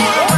Yeah.